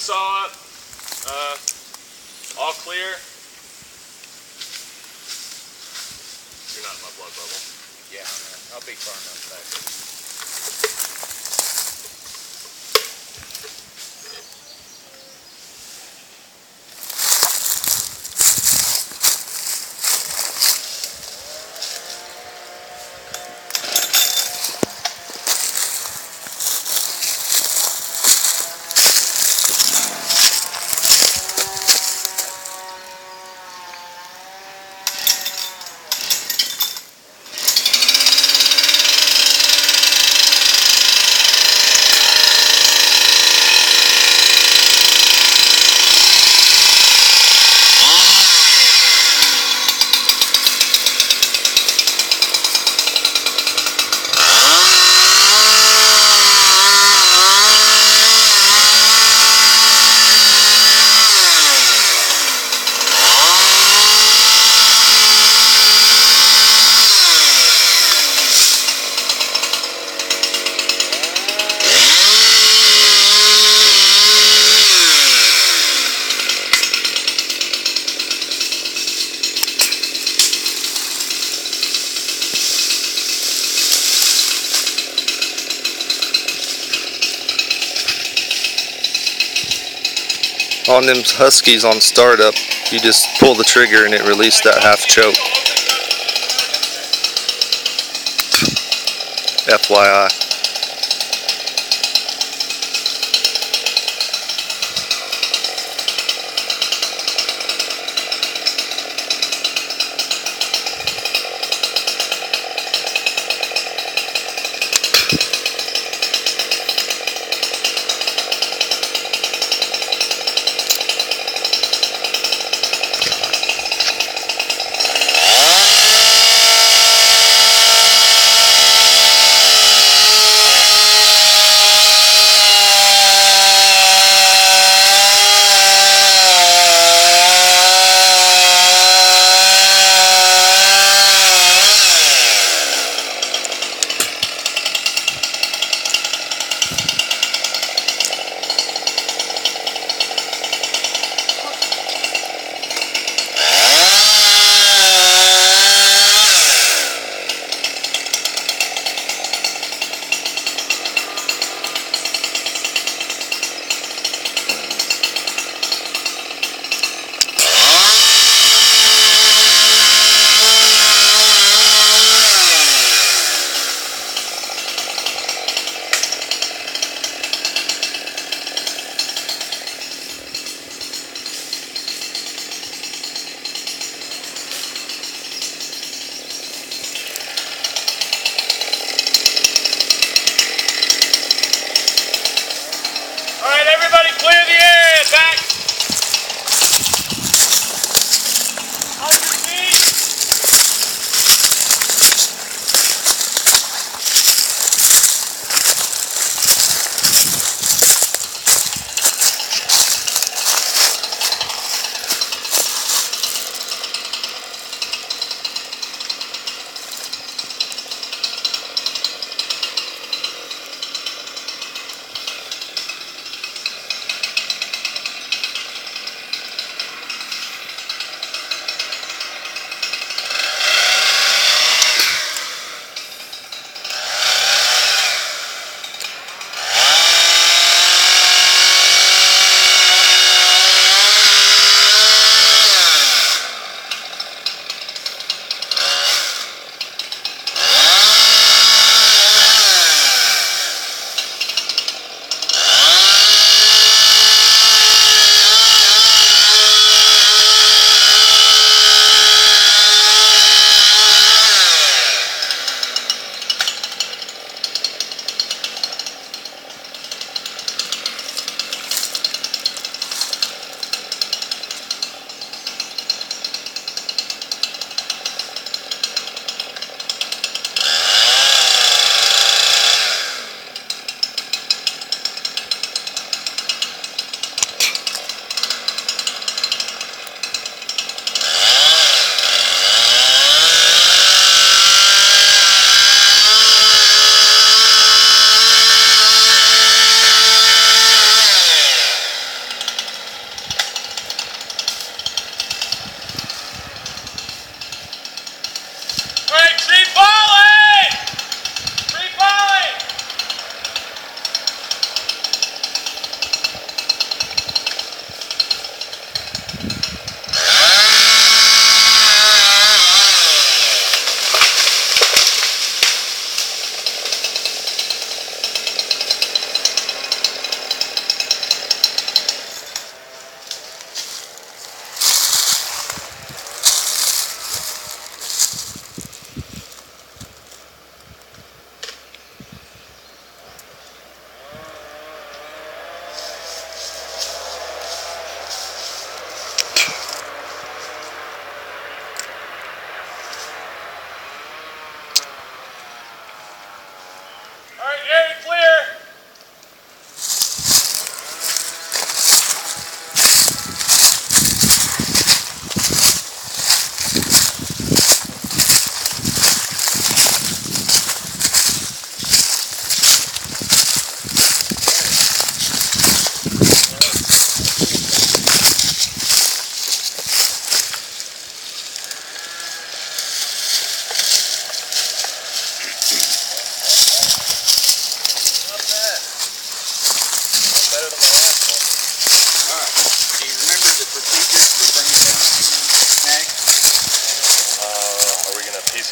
the saw up. Uh, all clear. You're not in my blood bubble. Yeah. I'll be far enough back. On them Huskies on startup, you just pull the trigger and it released that half choke. FYI.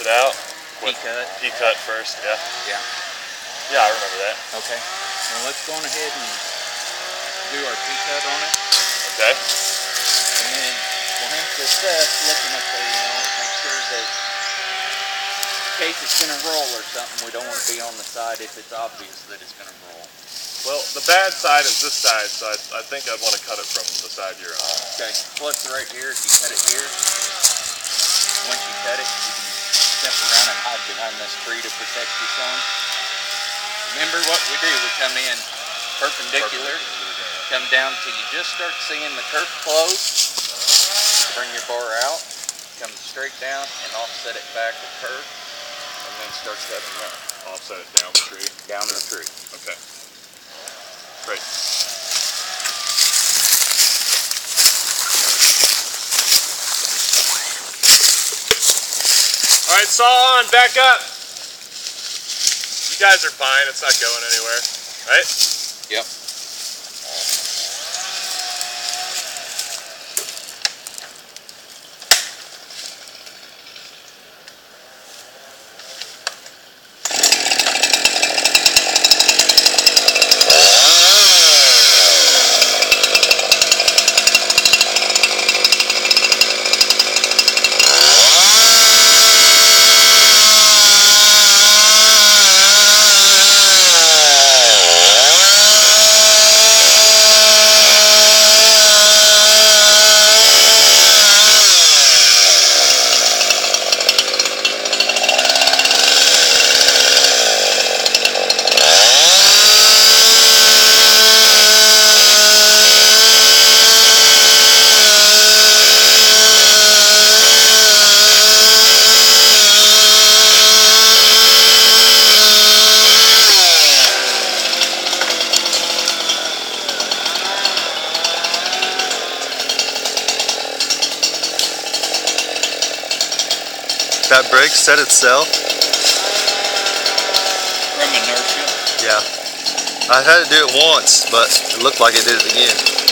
Out. P cut. P cut first, yeah. Yeah. Yeah, I remember that. Okay. Well, let's go on ahead and do our P cut on it. Okay. And then we'll have to assess looking up there, you know, make sure that in case it's gonna roll or something, we don't want to be on the side if it's obvious that it's gonna roll. Well, the bad side is this side, so I, I think I'd want to cut it from the side you're on. Okay. Well, it's right here. If you cut it here, once you cut it, you step around and hide behind this tree to protect your son. Remember what we do? We come in perpendicular, come down till you just start seeing the curve close. Bring your bar out, come straight down and offset it back the curve, and then start cutting up Offset it down the tree. down the tree. Okay. Great. All right, saw on, back up. You guys are fine. It's not going anywhere, right? Yep. That brake set itself? From inertia. Yeah. I had to do it once, but it looked like it did it again.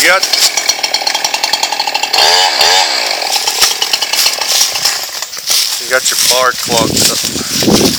You got You got your bar clogged up.